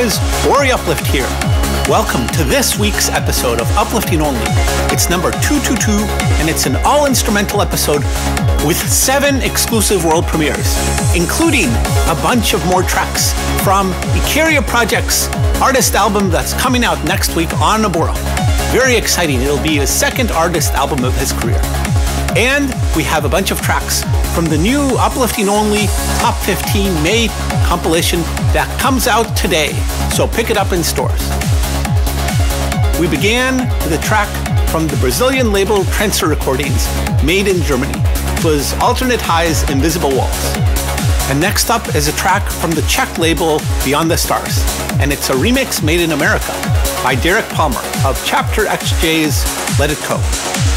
guys, Ori Uplift here. Welcome to this week's episode of Uplifting Only. It's number 222, and it's an all instrumental episode with seven exclusive world premieres, including a bunch of more tracks from Ikerya Project's artist album that's coming out next week on Abora. Very exciting. It'll be his second artist album of his career. And we have a bunch of tracks from the new Uplifting Only Top 15 May compilation that comes out today. So pick it up in stores. We began with a track from the Brazilian label Trancer Recordings, made in Germany. It was Alternate High's Invisible Walls. And next up is a track from the Czech label Beyond the Stars. And it's a remix made in America by Derek Palmer of Chapter XJ's Let It Go.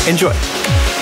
Enjoy.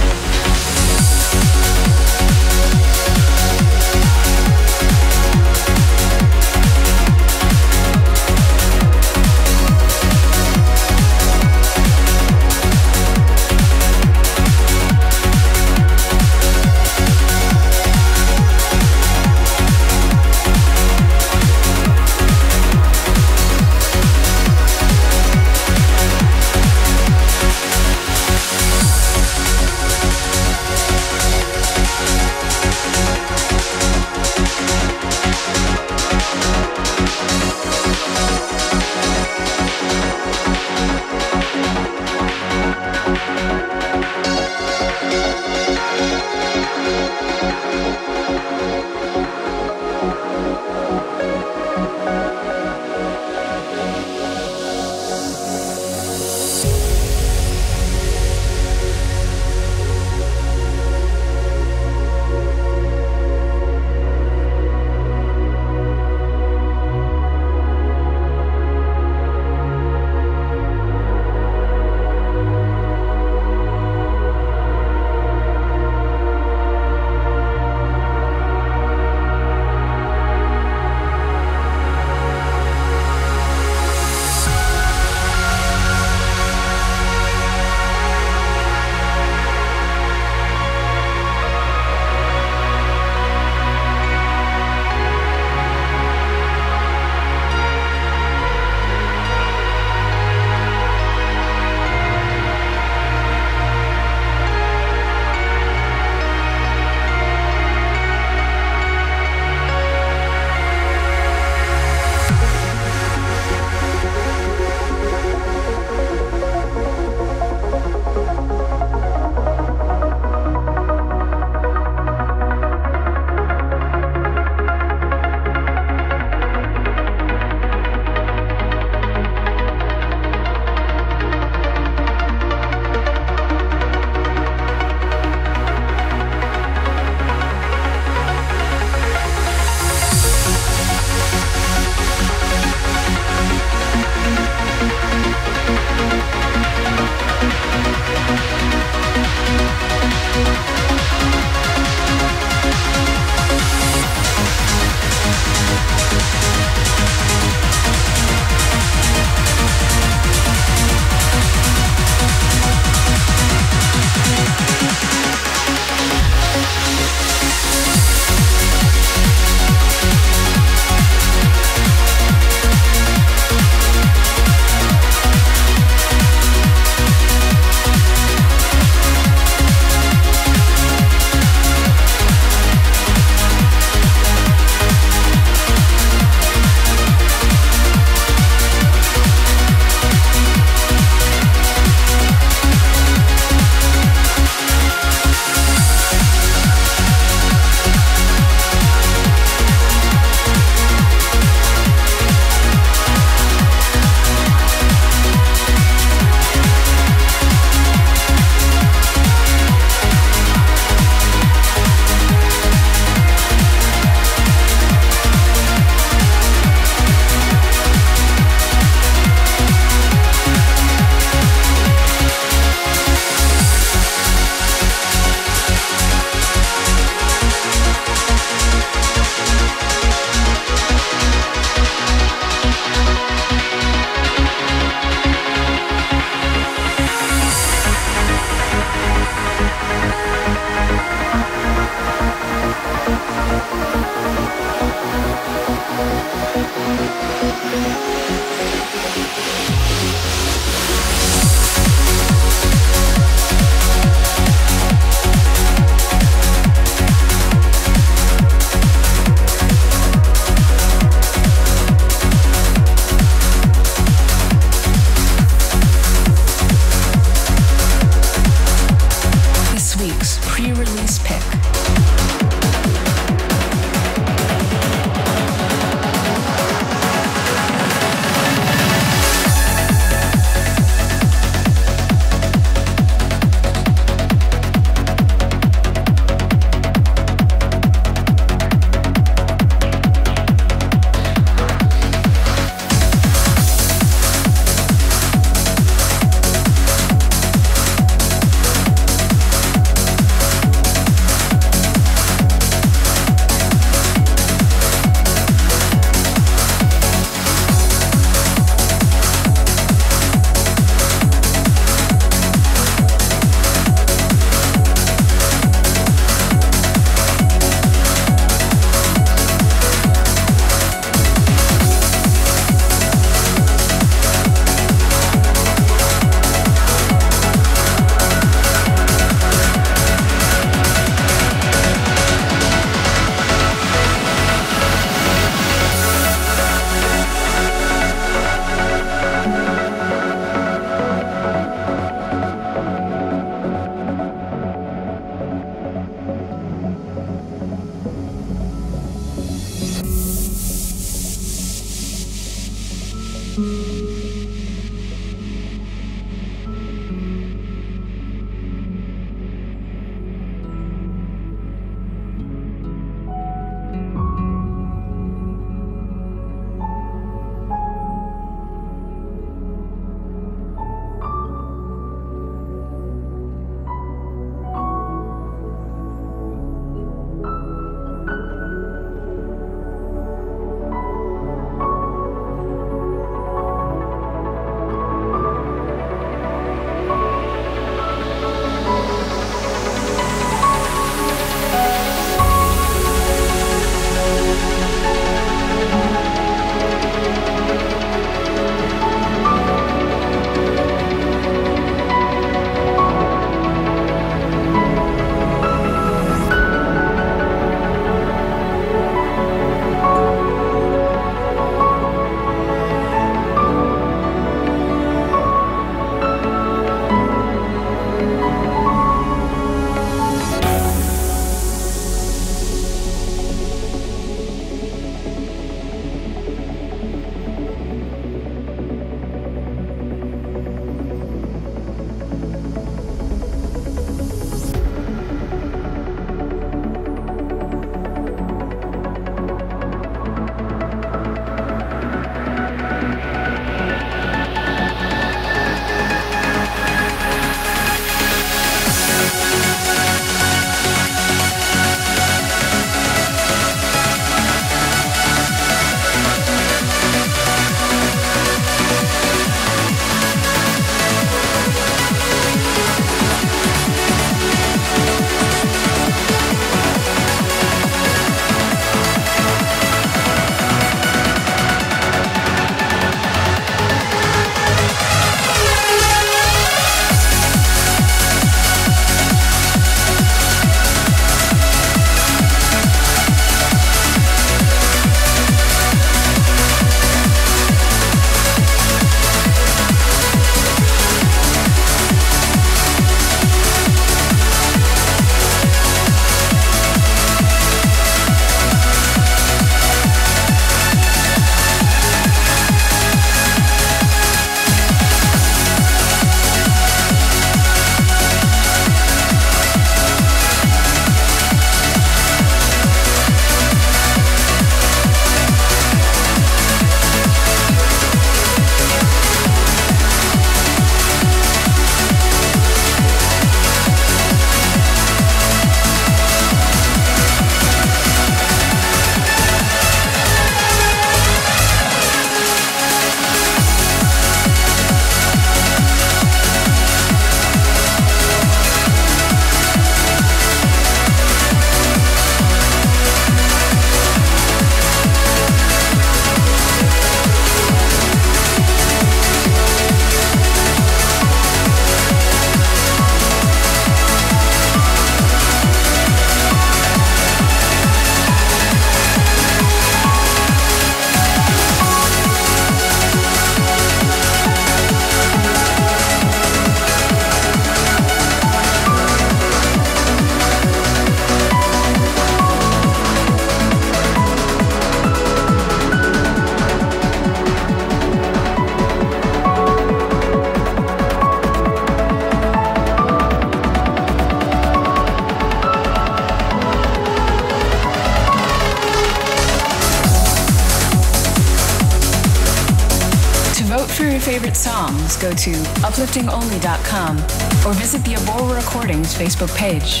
To upliftingonly.com or visit the Abora Recordings Facebook page.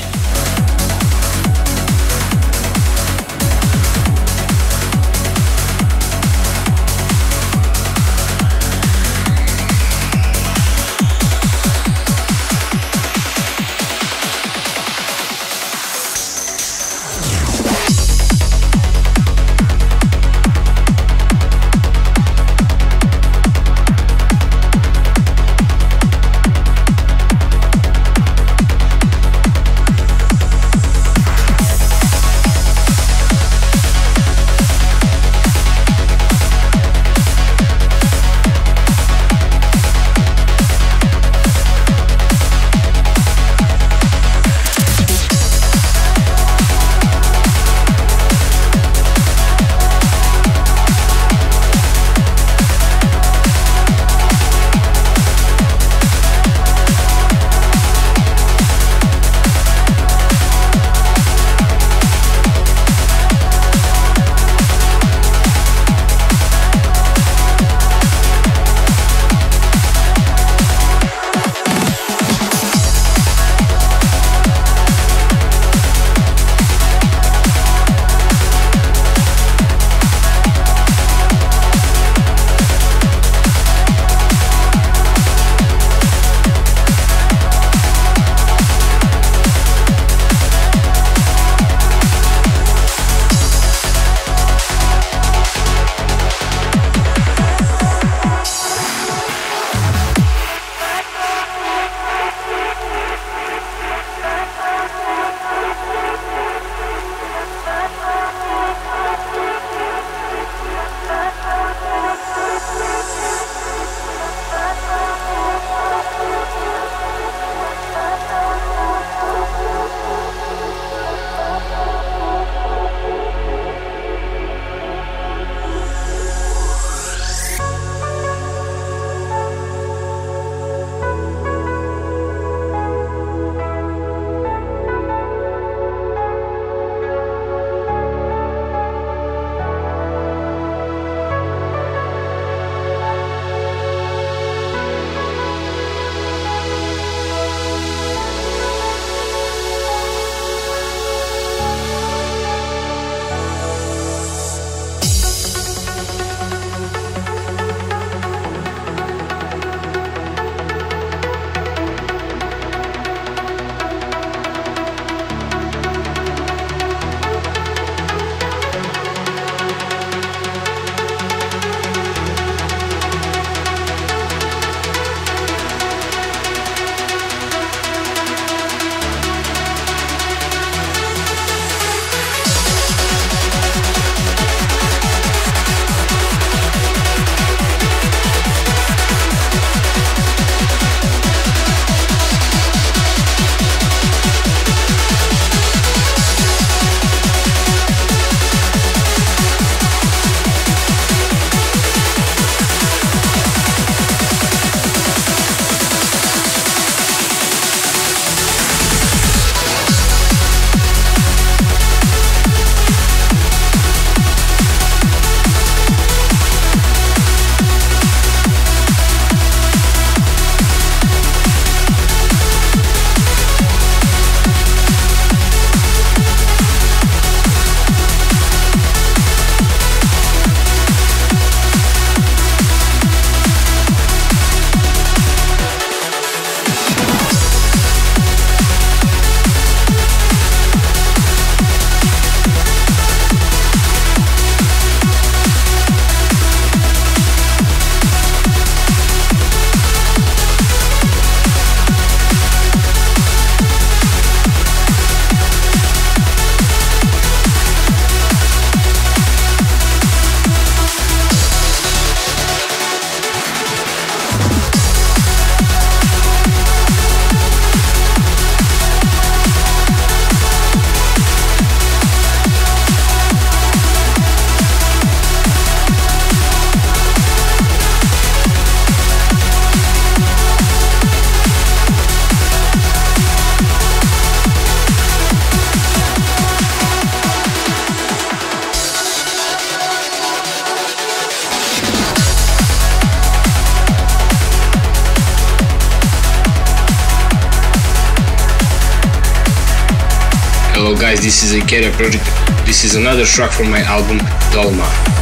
This is a Ikerya Project. This is another track from my album Dolma.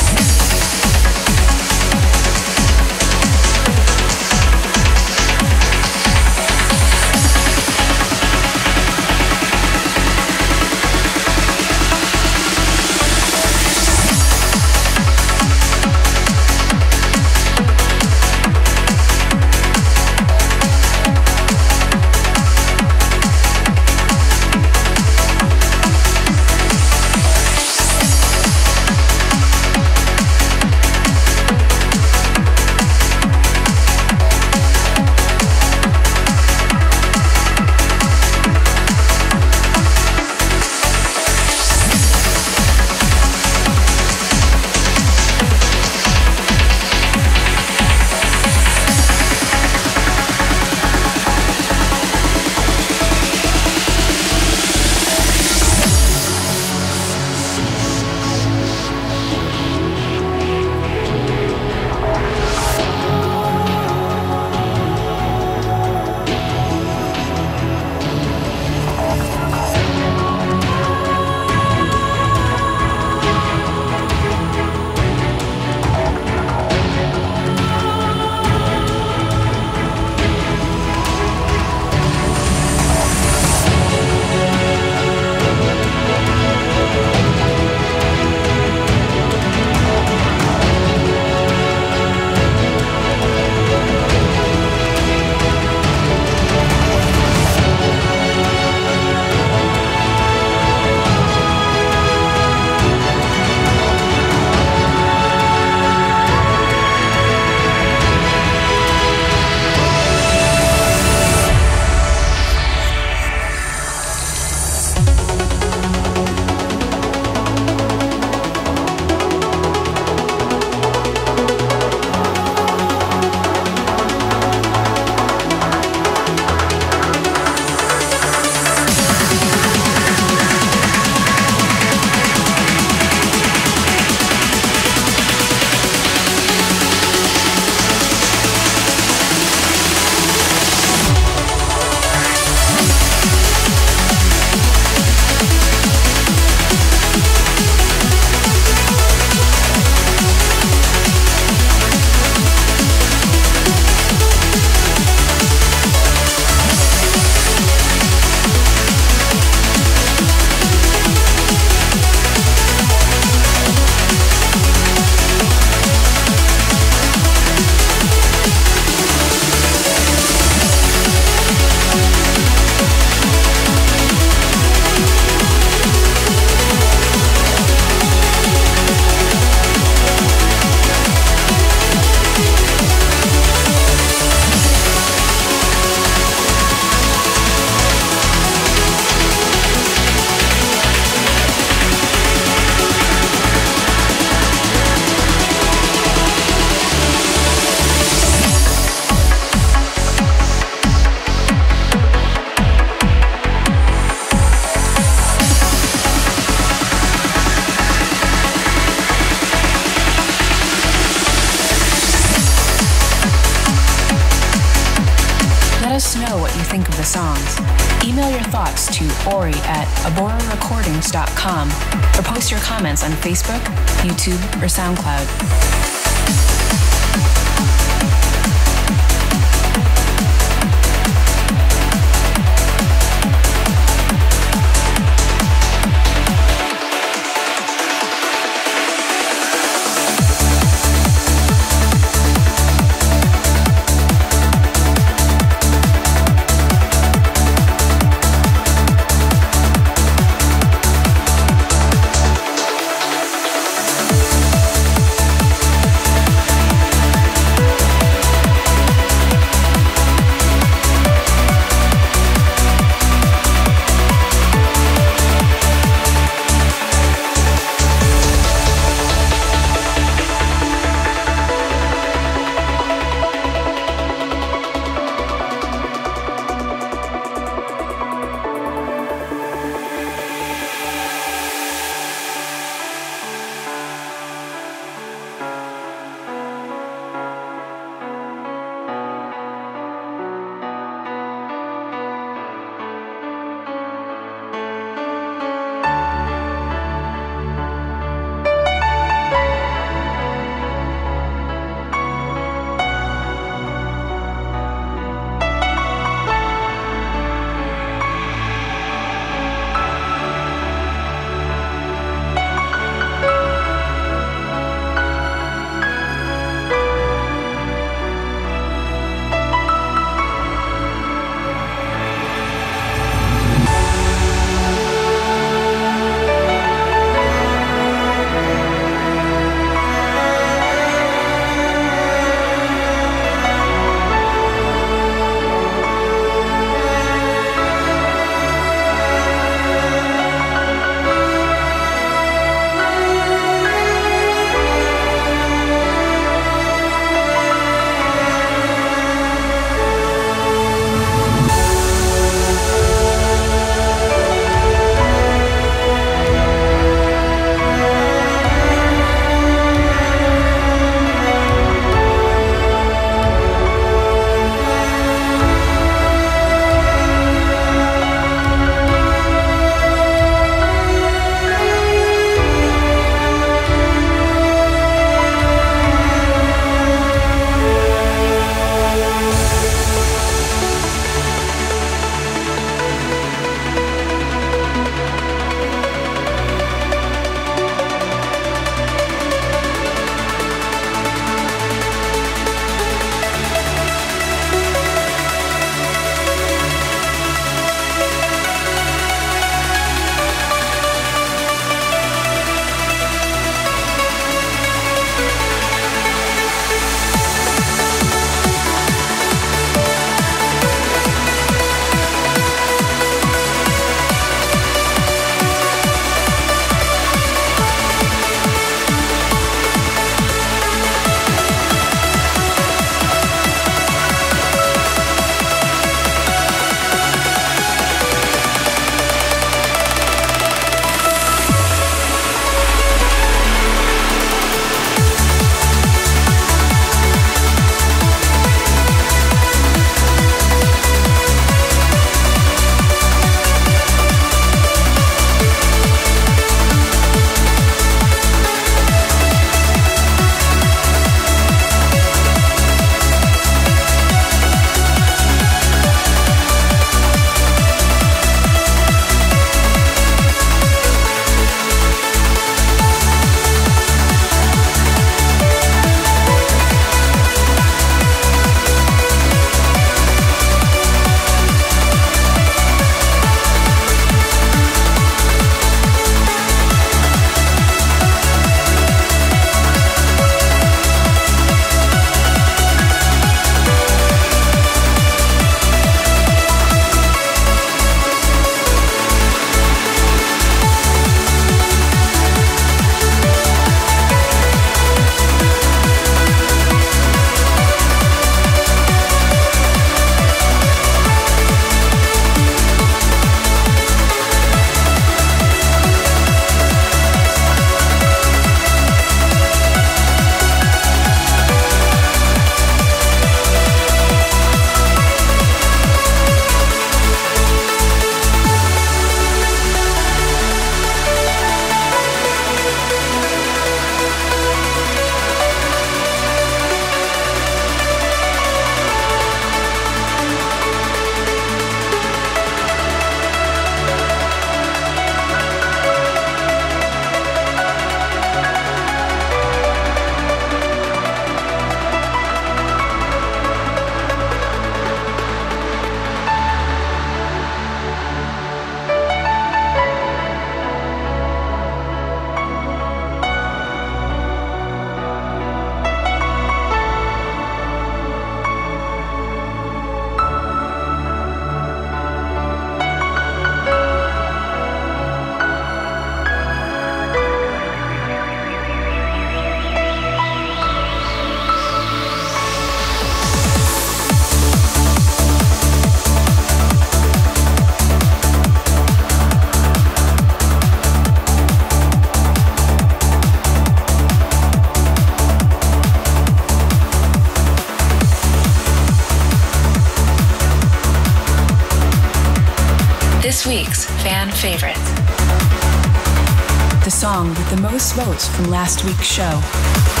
Votes from last week's show.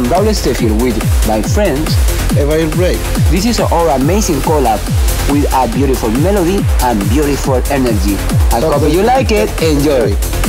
Am Braulio Stefield with my friends Evair Brave. This is our amazing collab with a beautiful melody and beautiful energy. I hope you like it. Enjoy.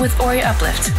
With Ori Uplift.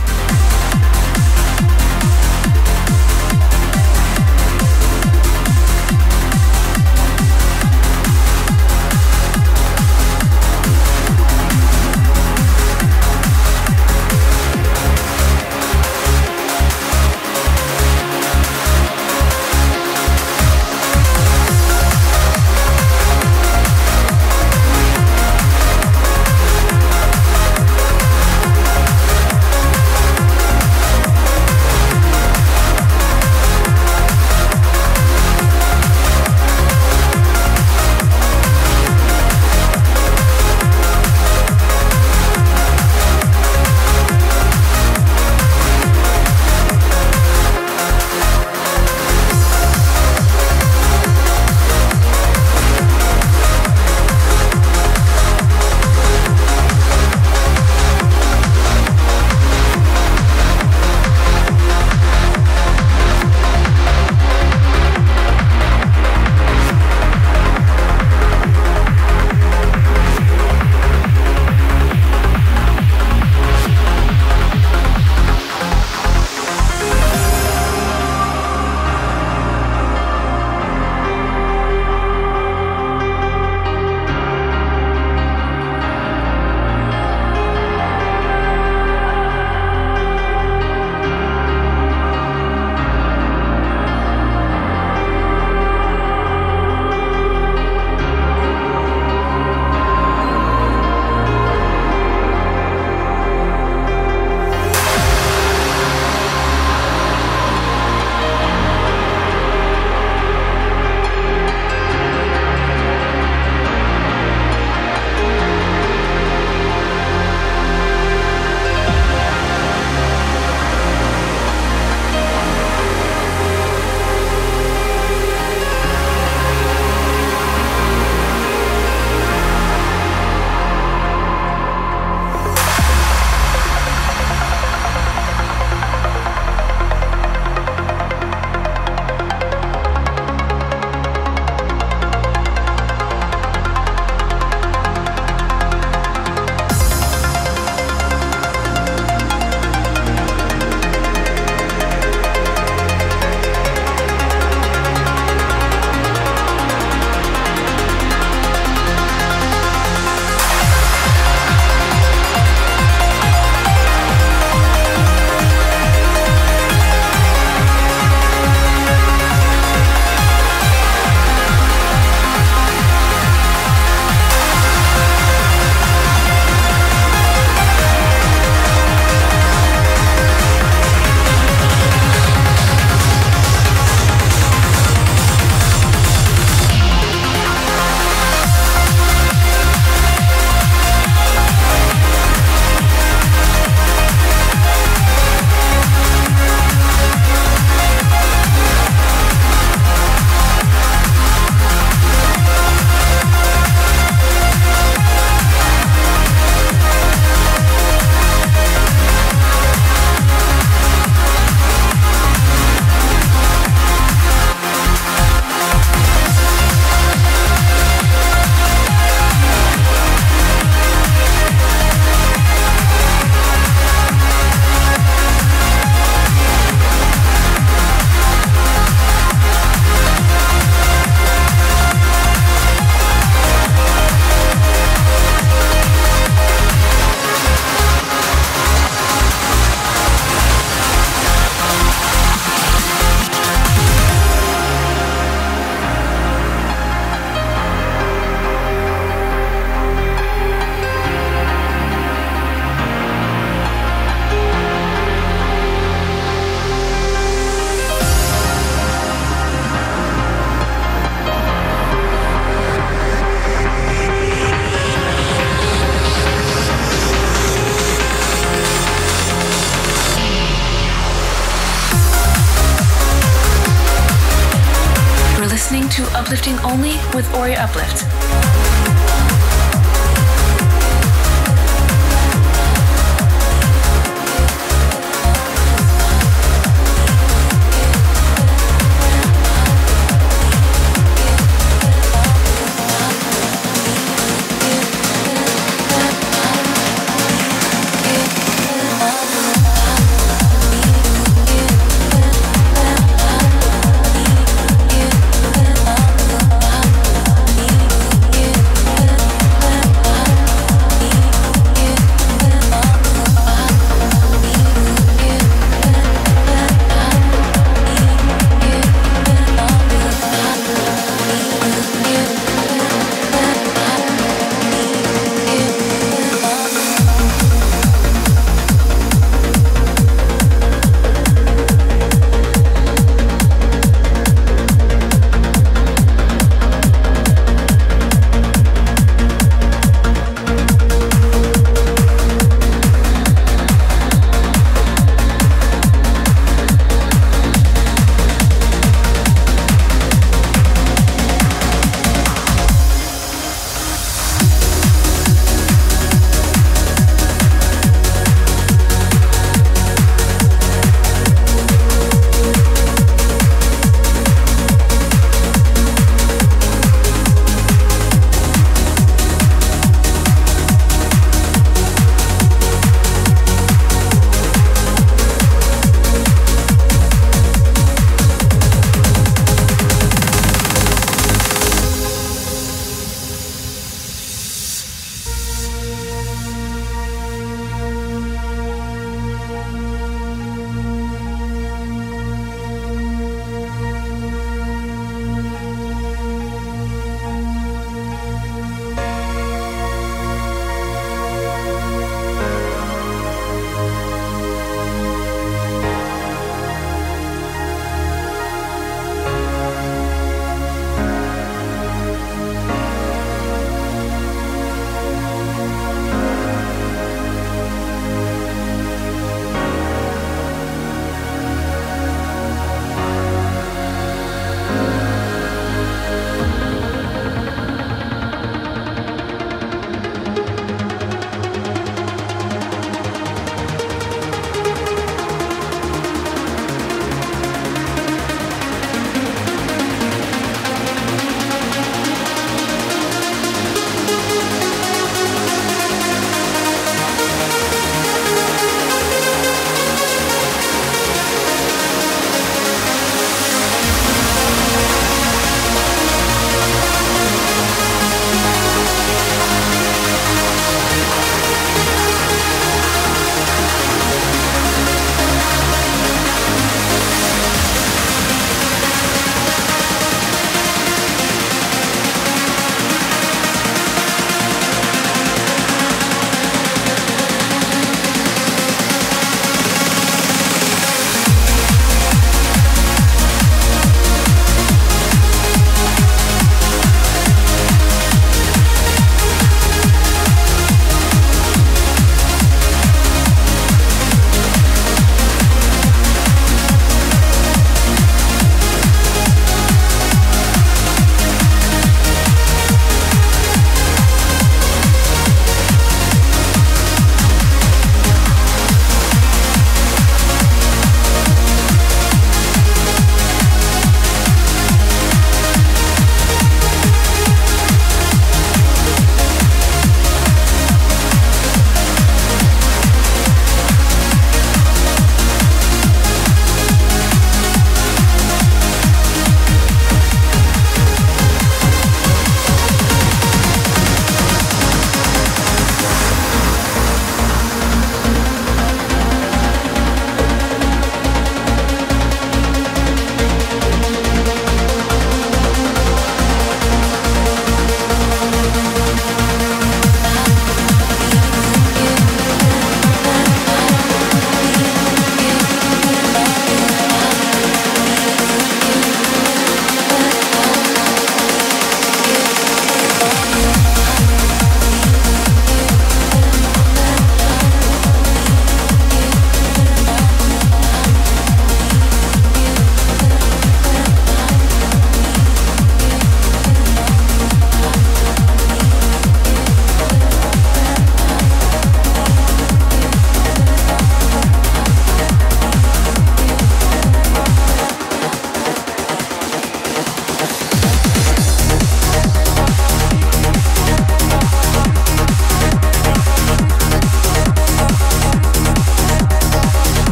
Uplifting Only with Ori Uplift.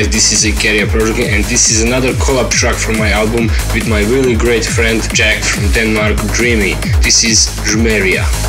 Guys, this is Ikerya Project and this is another collab track from my album with my really great friend Jack from Denmark, Dreamy. This is Drimerya.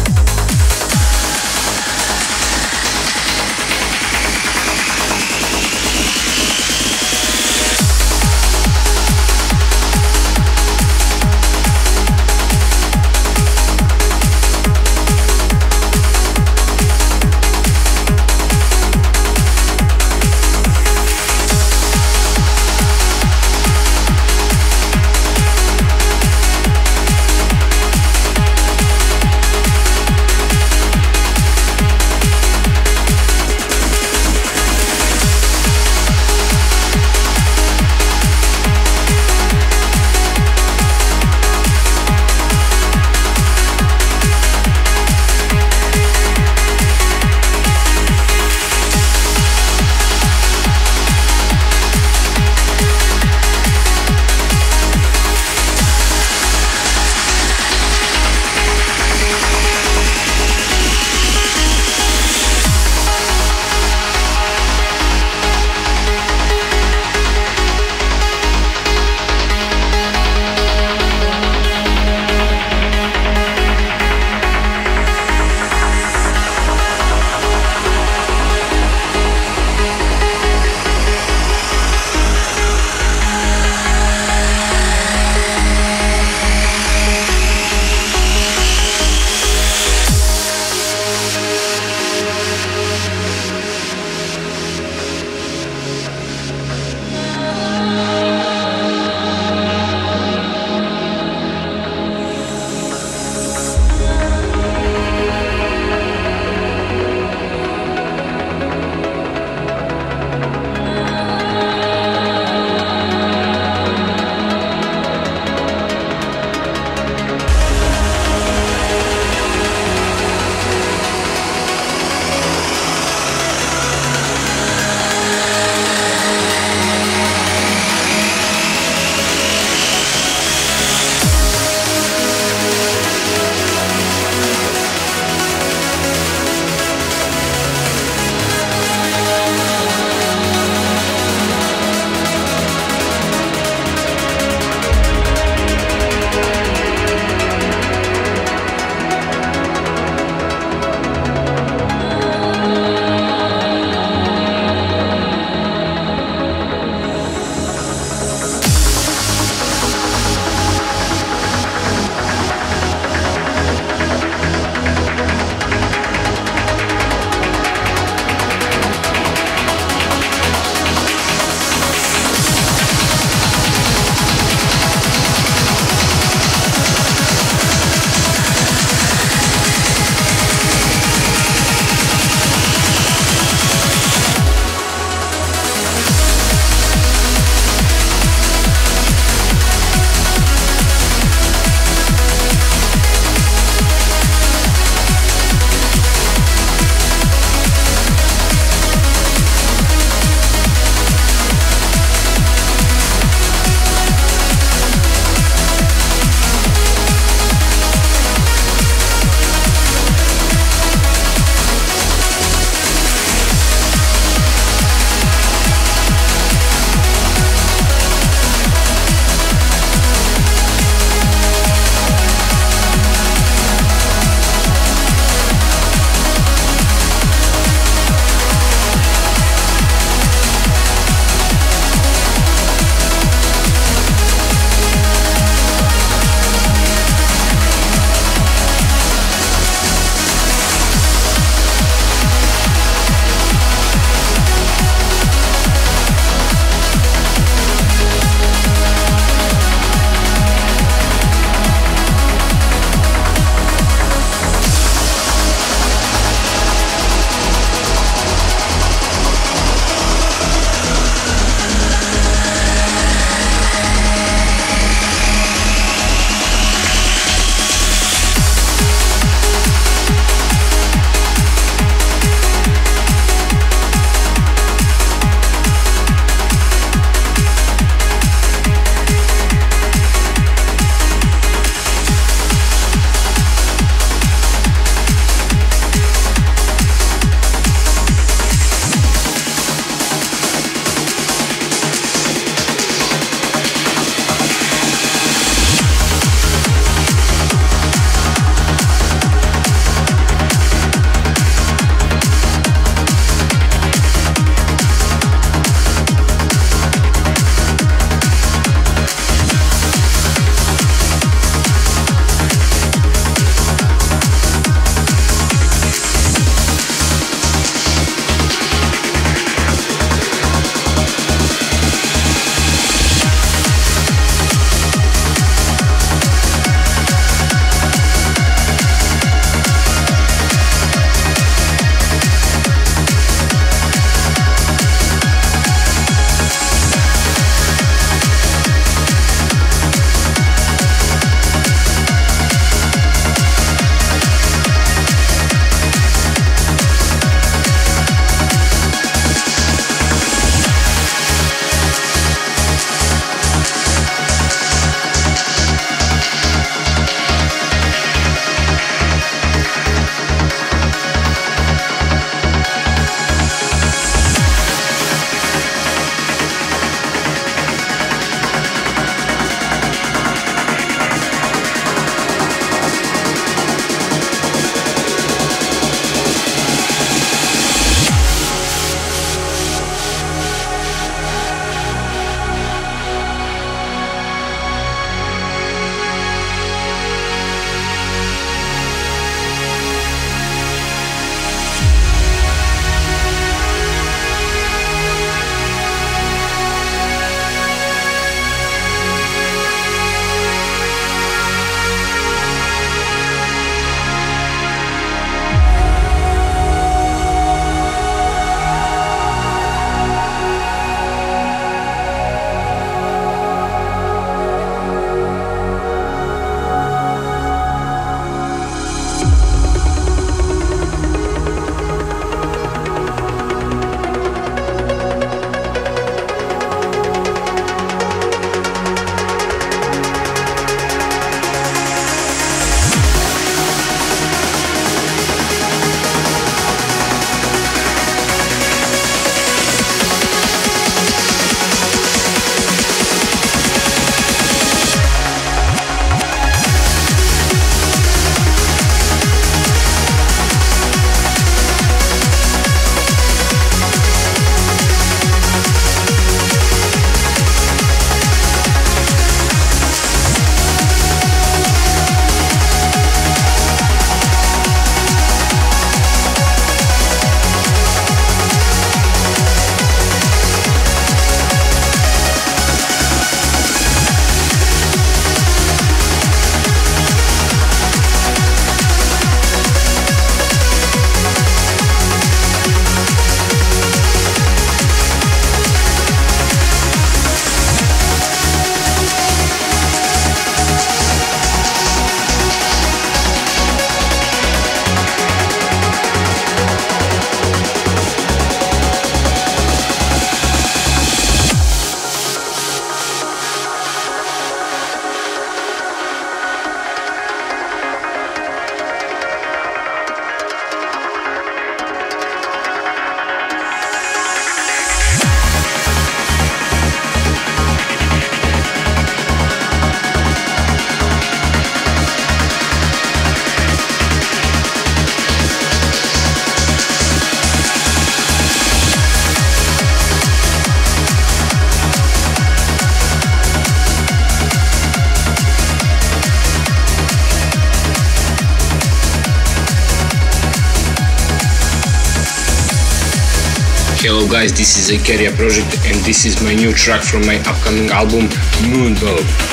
Guys, this is a Ikerya Project and this is my new track from my upcoming album Moonbow.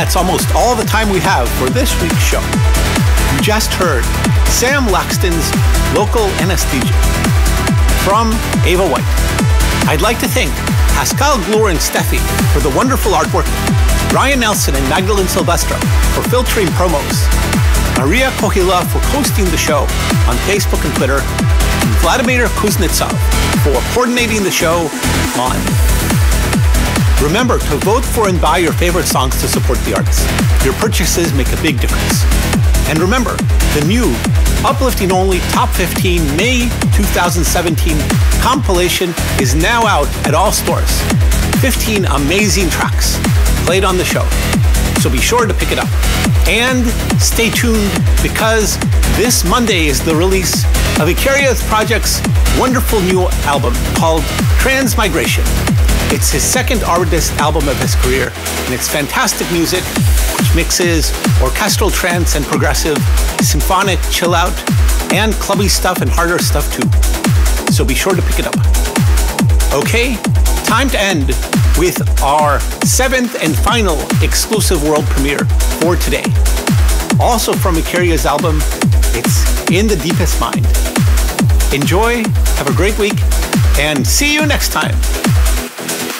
That's almost all the time we have for this week's show. You just heard Sam Laxton's Local Anesthesia from Ava White. I'd like to thank Pascal Glure and Steffi for the wonderful artwork, Ryan Nelson and Magdalene Silvestre for filtering promos, Maria Kohila for hosting the show on Facebook and Twitter, and Vladimir Kuznetsov for coordinating the show on. Remember to vote for and buy your favorite songs to support the artists. Your purchases make a big difference. And remember, the new Uplifting Only Top 15 May 2017 compilation is now out at all stores. 15 amazing tracks played on the show. So be sure to pick it up. And stay tuned because this Monday is the release of Ikerya Project's wonderful new album called Transmigration. It's his second artist album of his career, and it's fantastic music which mixes orchestral trance and progressive, symphonic chill out, and clubby stuff and harder stuff too. So be sure to pick it up. Okay, time to end with our seventh and final exclusive world premiere for today. Also from Ikerya's album, it's In the Deepest Mind. Enjoy, have a great week, and see you next time. Thank you.